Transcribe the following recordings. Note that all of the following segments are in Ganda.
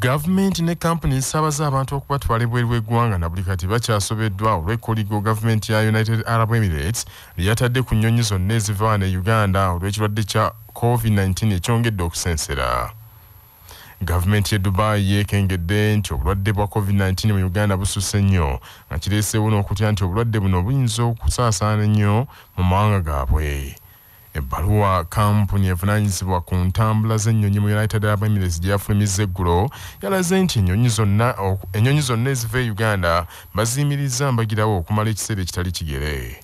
gavumenti ne kampuni zisaabaza abantu okubatwala ebweru w'eggwanga na buli kati bakyasobeddwa olw'ekkoligo gavumenti ya united arab emirates lyeyatadde ku nnyonyi zonna eziva wano e uganda olw'ekirwadde kya covid-19 ekyongedde okusensera gavumenti ye dubai yeekengedde nti obulwadde bwa covid-19 mu uganda bususse nnyo nga kireeseewo n'okutya nti obulwadde buno buyinza okusaasaana nnyo mu mawanga gaabwe. Ebbaluwa kampuni evunanyizibwa ku ntambula z'ennyonyi mu united arab emirates gye yafulumizza eggulo yalaze nti ennyonyi zonna eziva e uganda baziyimiriza mbagirawo okumala ekiseera ekitali kigere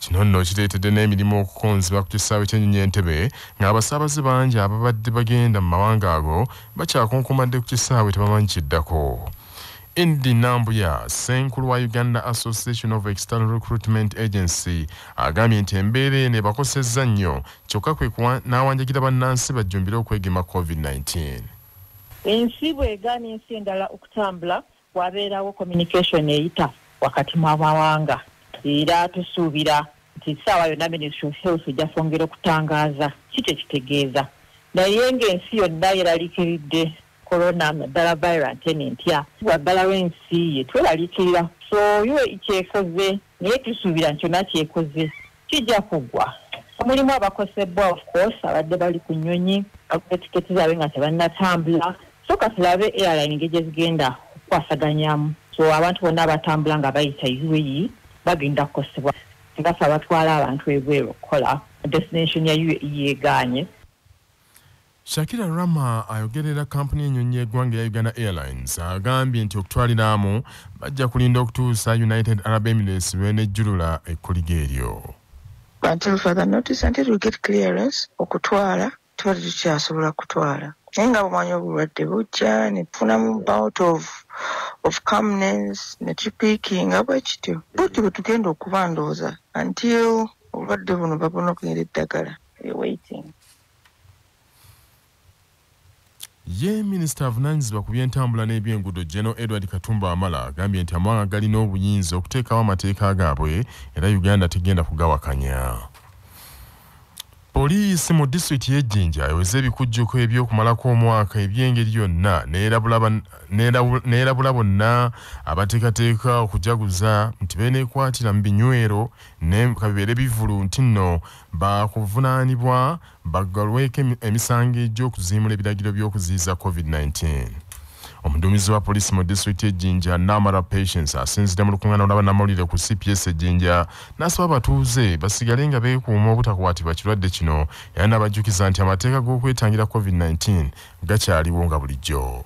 kino nno kireetedde n'emirimu okukonzibwa ku kisaawe ky'ennyonyi entebe ng'abasaabaze bangi ababadde bagenda mu mawanga ago bakyakunkumadde ku kisaawe tebamanyi kiddako. Indi nambuya senkulu wa uganda association of external recruitment agency agambye nti embeera eno ebakosezza nnyo kyokka n'awanjagira bannansi bajjumbire okwegema covid-19 ensi bw'egaana ensi endala okutambula wabeerawo communication eyita wakati mw'amawanga era tusuubira nti saawa yonna ministry of health ejja kwongera okutangaaza ki kyekitegeeza naye ng'ensi yonna yeraliikiridde corona naddala virant enentya waddala w'ensi ye tweraliikirira. So yo kyekoze naye tusuubira nti kyonna kyekoze kijja kuggwa mulimu abakosebwa of course abadde bali ku nnyonyi etiketi zaabwe nga tebannatambula. So katulabe airline ngegye zigenda okukwasaganyamu so abantu bonna abatambula nga bayita uae bagenda kukosebwa. Ngafe abatwala abantu ebweru okukola. Destination ya uae egaanye shakira rama ayogerera kampuni ennyonyi eggwanga ya uganda airlines. Agambye nti okutwaliramu bajja kulinda okutuusa united arab emirates lwenejjulula ekkoligo eryo. Until further notice until we get clearance okutwala tubadde tukyasobola kutwala naye nga bumanyi obulwadde bujja netufunamu bout of of calmness netupiikinga bwekityo buti bwe tugenda okuba ndooza until obulwadde buno babunokera eddagala. Waiting. Ye minisita avunanyizibwa ku byentambula n'ebyenguudo geno edward katumba amala agambye nti amawanga galina obuyinza okuteekawo amateeka gaabwe era uganda tegenda kugawakanya poliisi mu disitulikiti y'ejjinja eweze ebikujjuko ebyokumalako omwaka ebyengeri yonna neerabula bonna abateekateeka okujaguza nti beenekwatira mu binywero kabibeere bivulu nti nno bakuvunaanibwa bagalweko emisango egy'okuziimula ebiragiro by'okuziyiza covid-19 omuduumizi wa poliisi mu disitulikiti ejjinja namara patience asinzidde mu lukuŋŋaana olw'abannamawulire ku cps ejjinja n'asaba abatuuze basigale nga beekuuma obutakwatibwa kirwadde kino. Era n'abajjukiza nti amateeka g'okwetangira covid-19 gakyaliwo nga bulijjo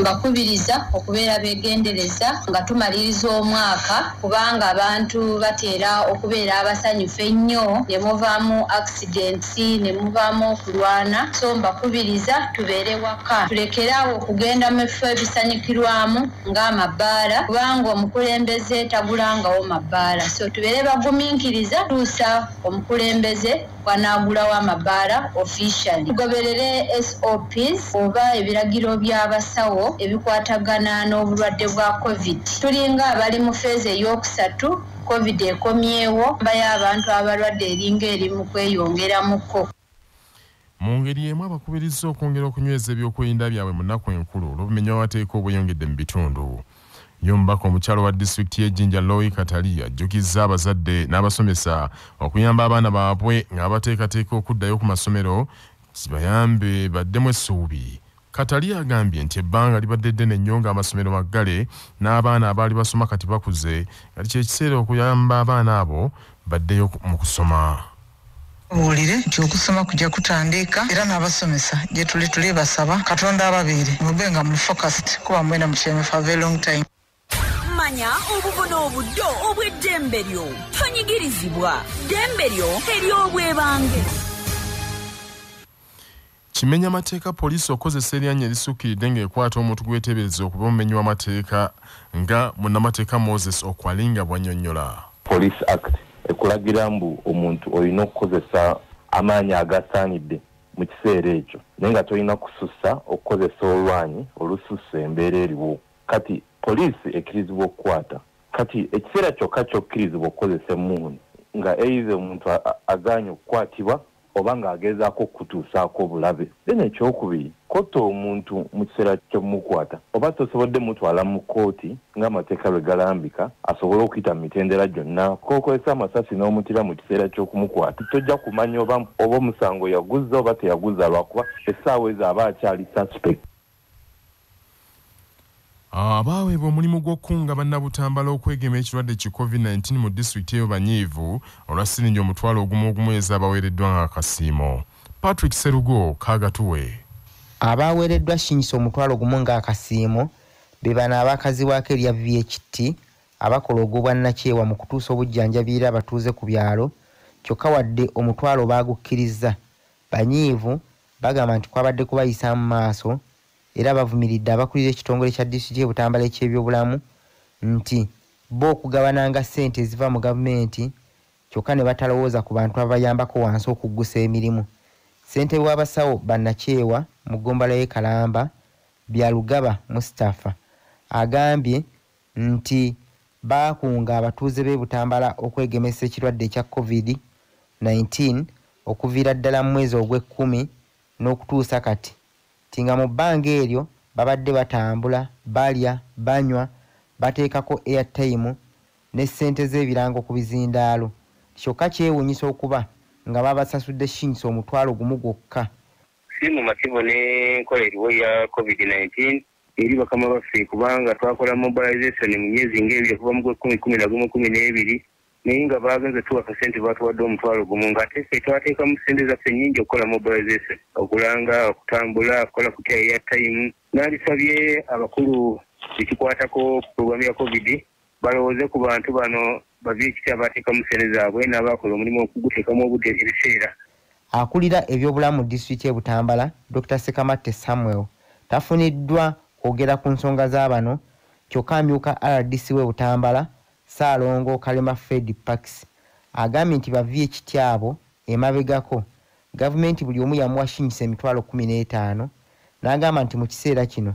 mbakubiriza okubeera begendereza nga tumaliriza omwaka kubanga abantu batera okubeera abasanyufu ennyo ne muvaamu accidents ne muvaamu okulwana. So mbakubiriza tubeere waka. Tulekeraawo okugenda mu bifo ebisanyukirwamu ng'amabbaala kubanga omukulembeze tagulangawo mabbaala so tubeere bagumiikiriza tuusa omukulembeze wanaagulawo amabbaala officially. Tugoberere sops oba ebiragiro by'abasawo ebikwatagana n'obulwadde bwa covid. Tulinga abali mu feeza ey'okusatu covid ekomyewo mba y'abantu abalwadde eringa eri mu kweyongeramuko mu ngeri emu abakubiriza okwongera okunyweza ebyokwerinda byabwe mu nnaku enkulu olw'obumenyi bw'amateeka obweyongedde mu bitundu. Yombaka omukyalo wa disitulikiti y'ejjinja loyi katali ajjukizza abazadde n'abasomesa okuyamba abaana baabwe ng'abateekateeka okuddayo ku masomero kibayambe baddemu essuubi katali agambye nti ebbanga libadde ddene nnyo ng'amasomero maggale n'abaana abaali basoma kati bakuze kati kyekiseera okuyamba abaana abo baddeyo mu kusoma. Buwulire nti okusoma kujja kutandika era n'abasomesa gye tuli tuli basaba katonda ababeere. Mube nga mu focused kuba mwena mukyeme for a very long time. Manya obubona obuddo obw'eddembe lyo. Tonyigirizibwa. Ddembe lyo ery'obwebange kimenya amateeka poliisi okozesa eryanya erisukkiridde ng'ekwata omuntu gweteebereza okuba omumenyi w'amateeka nga munnamateeka moses okwalinga bwannyonnyola. Police act ekulagira mbu omuntu olina okukozesa amaanyi agasaanidde mu kiseera ekyo naye nga tolina kusussa okukozesa olwanyi olusussa embeera eriwo. Kati poliisi ekkirizibwa okukwata kati ekiseera kyokka kyokkirizibwa okukozesa emmundu nga eize omuntu agaanye okukwatibwa oba ng'agezaako okutuusaako obulabe. Then ekyokubiri kotta omuntu mu kiseera kyomukwata oba tosobodde mutwala mu kooti ng'amateeka lwe galambika asobole okuyita mu mitendera gyonna kokozesa amasasi n'omutira mu kiseera ky'okumukwata tojja kumanya oba omusango yaguza oba teyaguza lwakuba essaawa ezo aba akyali suspect abaweebwa omulimu gw'okukunga bannabutambala okwegema ekirwadde ki covid-19 mu disitulikiti eyo banyiivu olwa siringi omutwalo ogumu ogumu ezaabaweereddwa ng'akasiimo. Patrick serugo kaagatuwe. Abaweereddwa shinyisa omutwalo gumu ng'akasiimo be bano abaakaziwaako erya vht abakola ogw'obwannakyewa mu kutuusa obujjanjabi eri abatuuze ku byalo kyokka wadde omutwalo baagukkiriza. Banyiivu bagamba nti kwabadde kubayisa mu maaso era bavumiridde abakulira ekitongole kya disitulikiti ebutambala eky'ebyobulamu nti bo okugabananga ssente eziva mu gavumenti kyokka ne batalowooza ku bantu abayambako wansi okuggusa emirimu. Ssentebe w'abasawo bannakyewa mu ggombala y'e kalamba byalugaba mustapha agambye nti baakunga abatuuze b'e butambala okwegemesa ekirwadde ekya covid-19 okuviira ddala mu mwezi ogw'ekkumi n'okutuusa kati ti nga mu bbanga eryo babadde batambula balya banywa bateekako airtime ne ssente z'ebirango ku bizindaalo. Kyokka kyewuunyisa okuba nga babasasudde shinyisa omutwalo gumu gwokka. Si mu masibo n'enkola eriwo ya covid-19 eri bakama baffe kubanga twakola mobilization mu myezi ngaebiri okuva mu gwekumi kumi na gumu kumi n'ebiri naye nga bagenze tuwa kasente batuwadde omutwalo gumu. Ng'ate ffe twateekamu sente zaffe nyingi okukola mobilization okulanga okutambula okukola kutya airtime nalisabye abakulu ekikwatako puroguramu ya covid balowooze ku bantu bano bavye ekiti abateekamu sente zaabwe n'abakola omulimu okuguteekamu obudde ebiseera. Akulira ebyobulamu mu disitulikiti e butambala dr sekamatte samuel. Tafuniddwa kwogera ku nsonga z'abano kyokka amyuka rdc we butambala saalongo kalema fred pax agambye nti bavye ekiti abo emabegako gavumenti buli omu yamuwashinyisa emitwalo kumi n'etaano n'agamba nti mu kiseera kino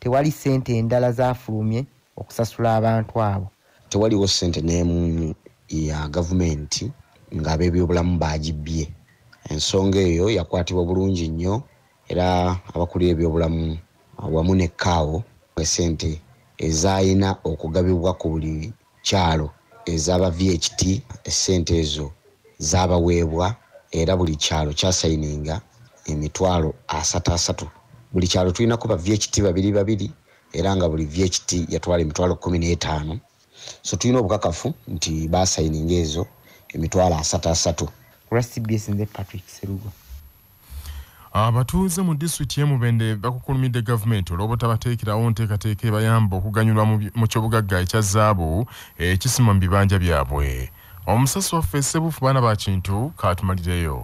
tewali ssente endala zafulumye okusasula abantu abo. Tewaliwo ssente n'emu ya gavumenti ng'abebyobulamu bagibbye ensonga eyo yakwatibwa bulungi nnyo era abakulira ebyobulamu wamu ne kaawo esente ezayina okugabibwa ku buli kyalo ezaba vht esente ezo zabaweebwa era buli kyalo kyasayininga emitwalo asatu asatu. Buli kyalo tulinako ba vht babiri babiri era nga buli vht yatwala emitwalo kumi n'etaano. So tulina obukakafu nti basayininga ezo emitwalo asatu asatu. Olwa cbs nze patrick serugo abatuuze mu disitulikiti y'emubende bakukulumidde gavumenti olw'obutabateekerawo nteekateeka ebayamba okuganyulwa mu kyobugagga ekya zaabu ekisima mu bibanja byabwe. Omusasi waffe sebufu baana ba kintu kaatumalireyo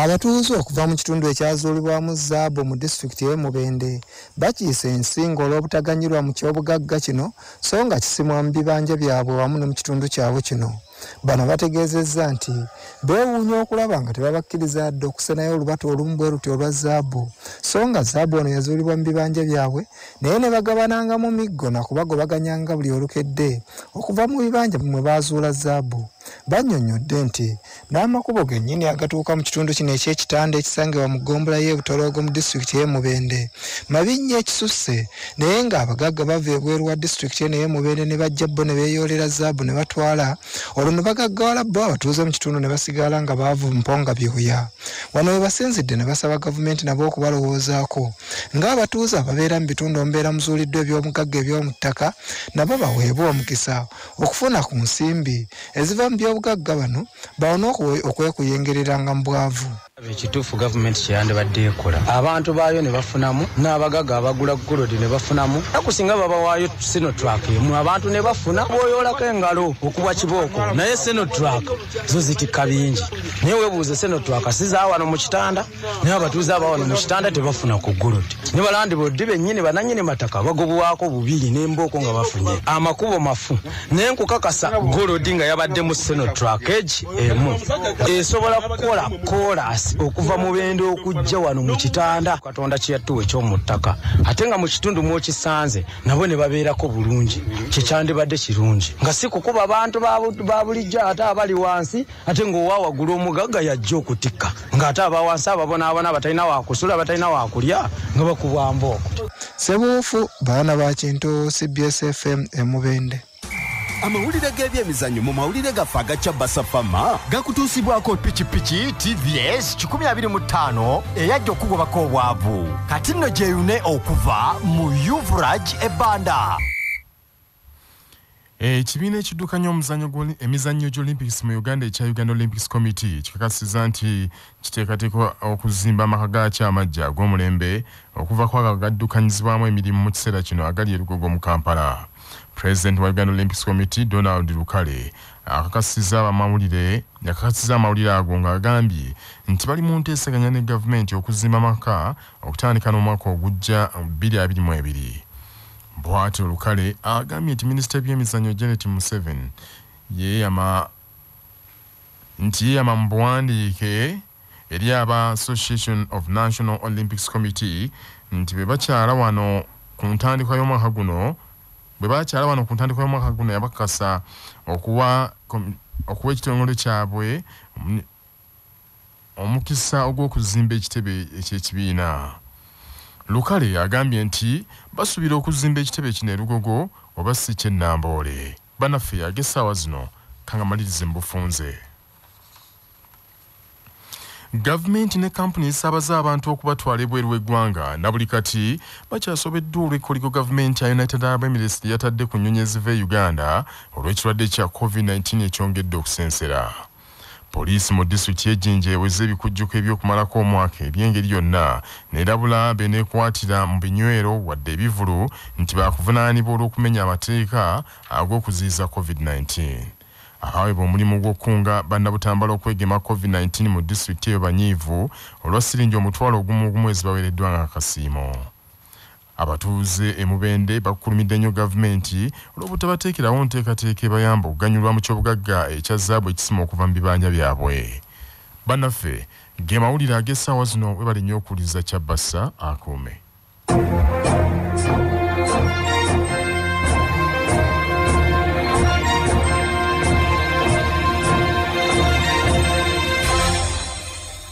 abatuuze okuva mu kitundu ekyazuulibwamu zaabu mu disitulikiti y'emubende bakiise ensingo olw'obutaganyirwa mu kyobugagga kino so nga kisimwa mu bibanja byabwe wamu ne mu kitundu kyabwe kino bano bategeezezza nti beewuunya okulaba nga tebabakkiriza yadde okusenayo olubatu olumu bwe luti olwa zaabu. So nga zaabu ono yazuulibwa mu bibanja byabwe naye ne bagabananga mu miggo nakubagobaganyanga buli olukedde. Okuva mu bibanja mwe baazuula zaabu bannyonnyodde nti n'amakubo gennyini agatuuka mu kitundu kino eky'ekitanda ekisangibwa mu ggombolola y'ebutoloogo mu disitulikiti y'emubende mabi nnyo ekisusse naye ng'abagagga bava ebweru wa disitulikiti eno y'emubende ne bajja bo ne beeyolera zaabu ne batwala olwo ne bagaggawala bo abatuuze mu kitundu ne basigala nga baavu mponga byoya. Wano we basinzidde ne basaba gavumenti nabo okubalowoozaako ng'abatuuze ababeera mu bitundu omubeera muzuuliddwa eby'omugagga eby'omu ttaka nabo baweebwe omukisa okufuna ku nsimbi eziva mu byobugagga bano bawone okwe- okwekuyengereranga mu bwavu ekituufu gavumenti kyeyandibadde ekola. Abantu baayo ne bafunamu n'abagaga abagula golodi ne bafunamu. Naku singa babawaayo senotrak emu abantu ne bafuna bwoyolako engalo okubwa kibooko naye senotrak zo zitikka bingi. Naye weebuuze senotrak sizaawano mu kitanda? Naye abatuuze abawano mu kitanda tebafuna ku golodi. Ne balandi boddi bennyini bananyini mataka bagobwako bubiri n'embooko nga bafunye. Amakubo mafu naye nkukakasa golodi nga yabadde mu senotrak egi emu esobola kukola koolas basi okuva mu bende okujja wano mu kitanda. Katonda kyeyattuwa ekyomuttaka. Ate nga mu kitundu mwokisanze nabo ne babeerako bulungi. Kyekyandibadde kirungi. Nga si kukuba bantu ba bu- ba bulijjo ate abali wansi ate ng'owa waggulu omugagga yajja okutikka. Ng'ate aba wansi ababonaabona batalina wakusula batalina wakulya nga bakubwa mbooko. Sebuufu baana ba kintu cbs fm emubende amawulire g'ebyemizannyo mu mawulire gaffe agacya basafama gakutuusibwako pikipiki tvs 25 eyajja okugobako obwavu. Kati nno gyeyune okuva mu uvrage ebanda. Ekibiina ekiddukanya omuzannyo gw'oli- emizannyo gy'olympics mu uganda ekya uganda olympics committee kikakasiza nti kiteekateeka okuzimba amaka gaakyo amajja ag'omulembe okuva ku ago agaddukanyizibwamu emirimu mu kiseera kino agali erugogo mu kampala pulezidenti wa uganda olympics committee donald lukale akakasiza abamawulire yakakasiza amawulire ago ng'agambye nti bali mu nteesaganya ne gavumenti okuzimba amaka okutandika n'omwaka ogujja 2022 bw'atyo olukale agambye nti minisita by'emizannyo janet museven yeeyama nti yeeyama mu buwandiike eri aba association of national olympics committee nti bwe bakyala wano ku ntandikwa y'omwaka guno bwe bakyala wano ku ntandikwa y'omwaka guno yabakakasa okuwa okuwa ekitongole kyabwe omu- omukisa ogw'okuzimba ekitebe ekyekibiina. Lukale agambye nti basuubira okuzimba ekitebe kino erugogo oba si kyennamboole bannaffe ag'essaawa zino kangamalirize mu bufunze gavumenti ne kampuni ezisaabaza abantu okubatwala ebweru w'eggwanga na buli kati bakyasobeddwa olw'ekkoliko gavumenti ya united arab emirates lye yatadde ku nnyonyi eziva e uganda olw'ekirwadde kya covid-19 ekyongedde okusensera. Poliisi mu disitulikiti y'ejjinja eweze ebikujjuko ebyokumalako omwaka eby'engeri yonna neerabula beneekwatira mu binywero wadde ebivulu nti baakuvunaanibwa olw'okumenya amateeka ag'okuziyiza covid-19 abaweebwa omulimu gw'okkunga bannabutambala okwegema covid-19 mu disitulikiti eyo banyiivu olwa siringi omutwalo ogumu ogumu ezibaweereddwa nga akasiimo abatuuze emubende bakulumidde nnyo gavumenti olw'obutabateekerawo nteekateeka ebayamba okuganyulwa mu kyobugagga ekya zaabu ekisima okuva mu bibanja byabwe. Bannaffe ge mawulire ag'essaawa zino webali nnyo okuwuliriza kya bassa akuume